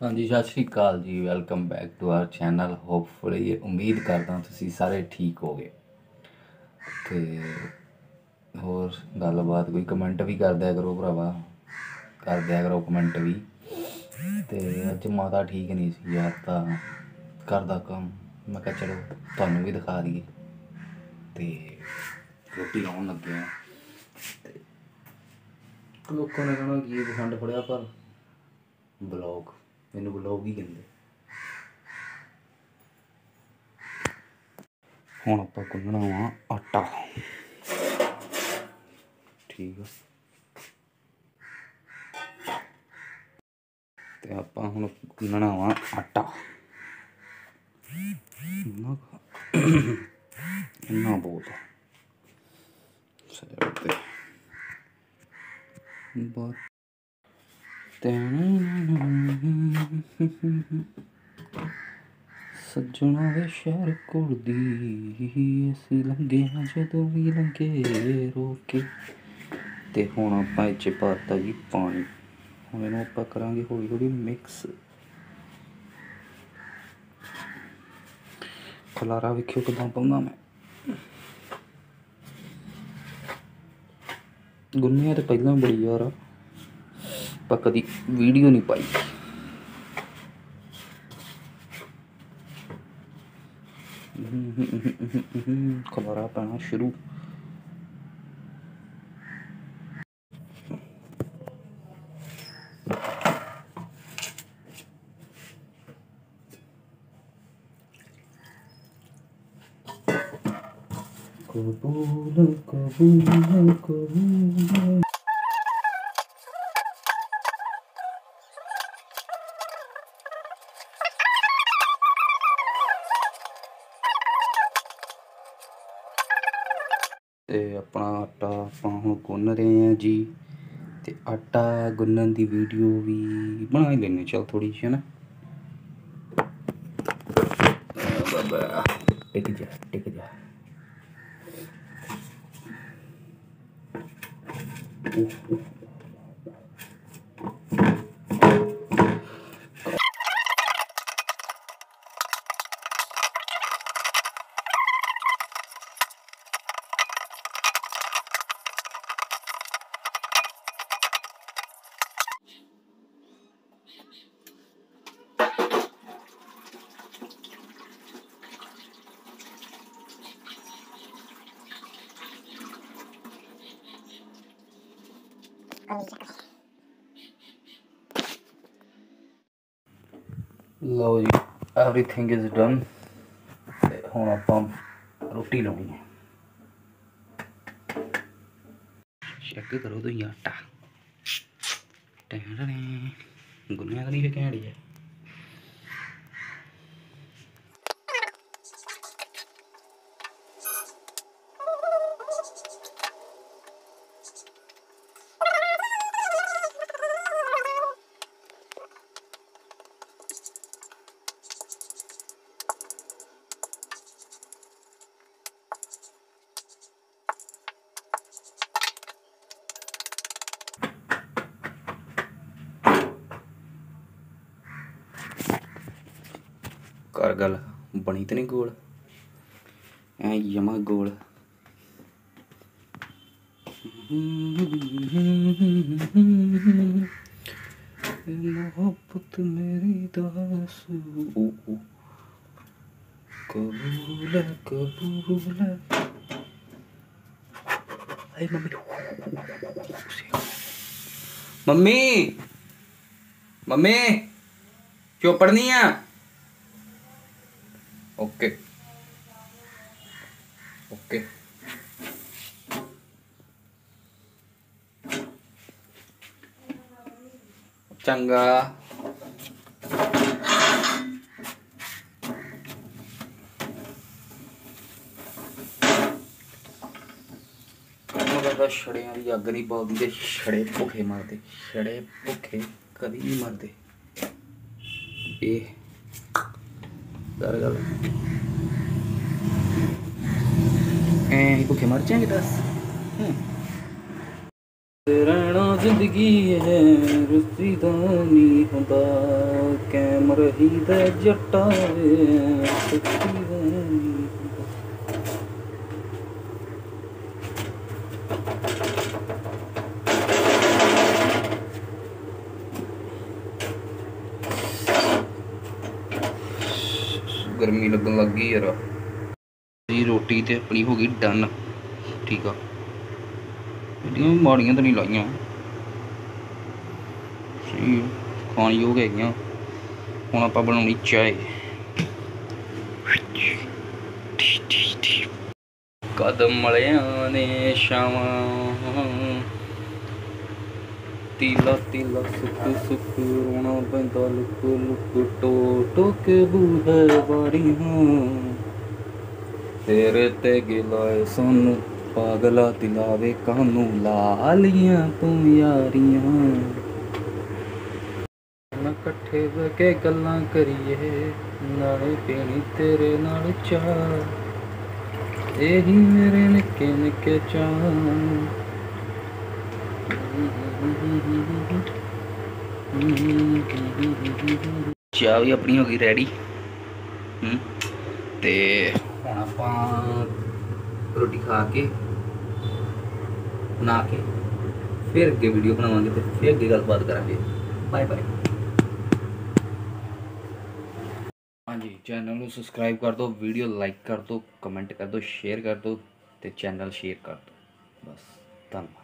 ਹਾਂਜੀ, ਸਤਿ ਸ਼੍ਰੀ ਅਕਾਲ ਜੀ। Welcome back to our channel hopefully ਉਮੀਦ ਕਰਦਾ ਤੁਸੀਂ ਸਾਰੇ ਠੀਕ ਹੋਗੇ ਤੇ ਹੋਰ ਗੱਲਬਾਤ ਕੋਈ ਕਮੈਂਟ ਵੀ ਕਰ ਦਿਆ ਕਰੋ ਭਰਾਵਾ। ਕਰ ਦਿਆ ਕਰੋ ਕਮੈਂਟ ਵੀ। ਤੇ ਅੱਜ ਮਾਤਾ ਠੀਕ ਨਹੀਂ ਸੀ ਯਾਰ, ਤਾਂ ਕਰਦਾ ਕੰਮ। ਮੈਂ ਕਿਹਾ ਚਲੋ ਤੁਹਾਨੂੰ ਵੀ ਦਿਖਾ ਦਈਏ। ਤੇ ਰੋਟੀ ਲਾਉਣ ਲੱਗੇ ਆ। ਤੇ ਲੋਕਾਂ ਨੇ ਕਹਣਾ ਕੀ ਪਸੰਦ ਫੜਿਆ ਪਰ ਬਲੌਗ ਮੈਨੂੰ ਬਲੌਗ ਹੀ ਕਹਿੰਦੇ? ਹੁਣ ਆਪਾਂ ਗੁੰਨਣਾ ਵਾ ਆਟਾ। ਠੀਕ ਆ। ਤੇ ਆਪਾਂ ਹੁਣ ਗੁੰਨਣਾ ਵਾ ਆਟਾ। ਇੰਨਾ ਕੁ- ਇੰਨਾ ਬਹੁਤ ਤੇ। ਬਹੁਤ ਸੱਜਣਾ ਵੇ ਸ਼ਹਿਰ ਕੁੜਦੀ ਅਸੀਂ ਲੰਗੇ ਹਾਂ ਜਦੋਂ ਵੀ ਲੰਗੇ ਰੋਕੇ ਤੇ ਹੁਣ ਆਪਾਂ ਇਹ 'ਚ ਪਾਤਾ ਜੀ ਪਾਣੀ ਹੁਣ ਇਹਨੂੰ ਆਪਾਂ ਕਰਾਂਗੇ ਹੌਲੀ ਹੌਲੀ ਮਿਕਸ ਖਲਾਰਾ ਵੇਖਿਓ ਕਿਦਾਂ ਪਾਉਂਦਾ ਮੈਂ ਗੁੰਨਿਆ ਤੇ ਪਹਿਲਾਂ ਬੜੀ ਯਾਰ ਆ ਪਰ ਕਦੀ ਵੀਡੀਓ ਨਹੀਂ ਪਾਈ ਖਬਰਾਂ ਪੈਣਾ ਸ਼ੁਰੂ ਕਬੂਲ ਕਬੂਲ ਕਬੂਲ ਤੇ ਆਪਣਾ ਆਟਾ ਆਪਾਂ ਹੁਣ ਗੁੰਨ ਰਹੇ ਹਾਂ ਜੀ। ਤੇ ਆਟਾ ਗੁੰਨਣ ਦੀ ਵੀਡੀਓ ਵੀ ਬਣਾ ਹੀ। ਲੈਣੇ ਚਲ ਥੋੜੀ ਜਿਹੀ ਹੈ ਨਾ ਬਾਬਾ ਟਿਕ ਜਾ। ਟਿਕ ਜਾ ਲਓ ਜੀ ਐਵਰੀਥਿੰਗ ਇਜ਼ ਡਨ ਤੇ ਹੁਣ ਆਪਾਂ ਰੋਟੀ ਲਾਉਣੀ ਹੈ ਚੈੱਕ ਕਰੋ ਤੁਸੀਂ ਆਟਾ ਟੈਂਡਣੇ ਗੁੰਨਿਆ ਤਾਂ ਨਹੀਂ ਫੇ ਕਹਿਣੀ ਹੈ गल बनी तो नहीं गोल ऐ यमा गोल मोहब्बत मेरी दास कबूल कबूल मम्मी मम्मी मम्मी पढ़नी है ओके ओके चंगा ਮਗਰ ਦਾ ਛੜਿਆਂ ਦੀ ਅੱਗ ਨਹੀਂ ਬਲਦੀ ਤੇ ਛੜੇ ਭੁੱਖੇ ਮਰਦੇ ਛੜੇ ਭੁੱਖੇ ਕਦੀ ਨਹੀਂ ਮਰਦੇ ਇਹ gara-gara eh ikut kamar ceng kita रहना ज़िंदगी है रुस्ती दानी हुंदा कैमर ही दे जट्टा है रुस्ती दानी ਗਰਮੀ ਲੱਗਣ ਲੱਗ ਗਈ ਯਾਰ ਜੀ ਰੋਟੀ ਤੇ ਆਪਣੀ ਹੋ ਗਈ ਡਨ ਠੀਕ ਆ ਇਹਦੀਆਂ ਮਾੜੀਆਂ ਤਾਂ ਨਹੀਂ ਲਾਈਆਂ ਸਹੀ ਖਾਣ ਯੋਗ ਹੈਗੀਆਂ ਹੁਣ ਆਪਾਂ ਬਣਾਉਣੀ ਚਾਹ ਕਦਮ ਮਲਿਆਂ ਨੇ ਸ਼ਾਵਾਂ ਤੀਲਾ ਤੀਲਾ, ਸੁੱਕ ਸੁੱਕ, ਰੋਣਾ ਪੈਂਦਾ ਲੁੱਕ ਲੁੱਕ ਟੋ ਟੋ ਕੇ ਬੂਹੇ ਵਾਰੀਆਂ ਤੇਰੇ ਤੇ ਗਿਲਾਏ ਸਾਨੂੰ, ਪਾਗਲਾ ਦਿਲਾਵੇ ਕਾਨੂੰ ਲਾ ਤੂੰ ਯਾਰੀਆਂ। ਨਾ ਇਕੱਠੇ ਬਹਿ ਕੇ ਗੱਲਾਂ ਕਰੀਏ, ਨਾਲੇ ਪੀਣੀ ਤੇਰੇ ਨਾਲ ਚਾਹ। ਇਹੀ ਮੇਰੇ ਨਿੱਕੇ ਨਿੱਕੇ ਚਾਹ। ਚਾਹ ਵੀ ਆਪਣੀ ਹੋ ਗਈ ਰੈਡੀ ਹੂੰ। ਤੇ ਹੁਣ ਆਪਾਂ ਰੋਟੀ ਖਾ ਕੇ, ਬਣਾ ਕੇ, ਫਿਰ ਅੱਗੇ ਵੀਡੀਓ ਬਣਾਵਾਂਗੇ ਤੇ ਫਿਰ ਅੱਗੇ ਗੱਲਬਾਤ ਕਰਾਂਗੇ। ਬਾਏ ਬਾਏ ਹਾਂਜੀ ਚੈਨਲ ਨੂੰ ਸਬਸਕ੍ਰਾਈਬ ਕਰ ਦਿਓ ਵੀਡੀਓ ਲਾਈਕ ਕਰ ਦਿਓ ਕਮੈਂਟ ਕਰ ਦਿਓ ਸ਼ੇਅਰ ਕਰ ਦਿਓ ਤੇ ਚੈਨਲ ਸ਼ੇਅਰ ਕਰ ਦਿਓ। ਬਸ, ਧੰਨਵਾਦ।